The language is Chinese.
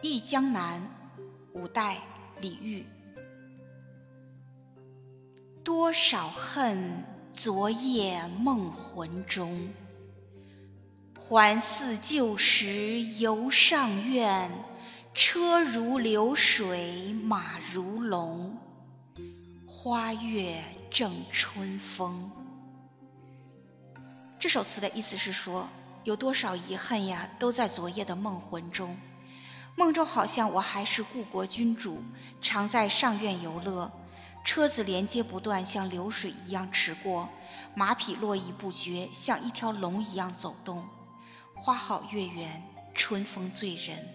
忆江南，五代李煜。多少恨，昨夜梦魂中。还似旧时游上苑，车如流水马如龙，花月正春风。这首词的意思是说，有多少遗恨呀，都在昨夜的梦魂中。梦中好像我还是故国君主，常在上苑游乐，车子连接不断，像流水一样驰过，马匹络绎不绝，像一条龙一样走动。花好月圆，春风醉人。